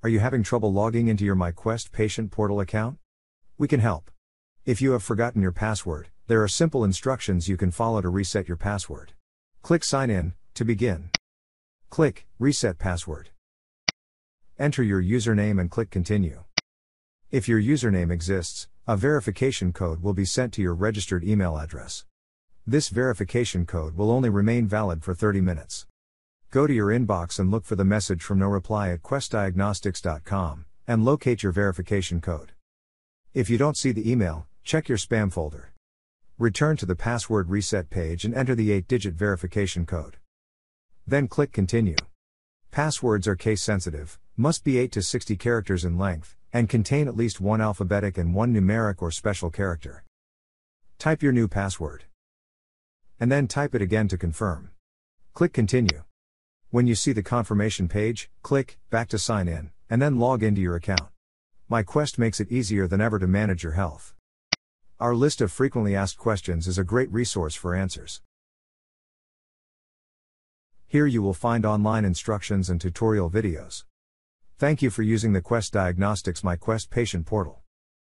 Are you having trouble logging into your MyQuest Patient Portal account? We can help. If you have forgotten your password, there are simple instructions you can follow to reset your password. Click Sign In to begin. Click Reset Password. Enter your username and click Continue. If your username exists, a verification code will be sent to your registered email address. This verification code will only remain valid for 30 minutes. Go to your inbox and look for the message from no reply at questdiagnostics.com and locate your verification code. If you don't see the email, check your spam folder. Return to the password reset page and enter the 8 digit verification code. Then click Continue. Passwords are case sensitive, must be 8 to 60 characters in length, and contain at least one alphabetic and one numeric or special character. Type your new password. And then type it again to confirm. Click Continue. When you see the confirmation page, click Back to sign in, and then log into your account. MyQuest makes it easier than ever to manage your health. Our list of frequently asked questions is a great resource for answers. Here you will find online instructions and tutorial videos. Thank you for using the Quest Diagnostics MyQuest Patient Portal.